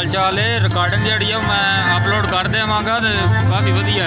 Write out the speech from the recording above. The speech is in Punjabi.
ਹਾਲ ਚਾਲ ਹੈ ਰਿਕਾਰਡਿੰਗ ਜਿਹੜੀ ਆ ਉਹ ਮੈਂ ਅਪਲੋਡ ਕਰ ਦੇਵਾਂਗਾ ਤੇ ਕਾਫੀ ਵਧੀਆ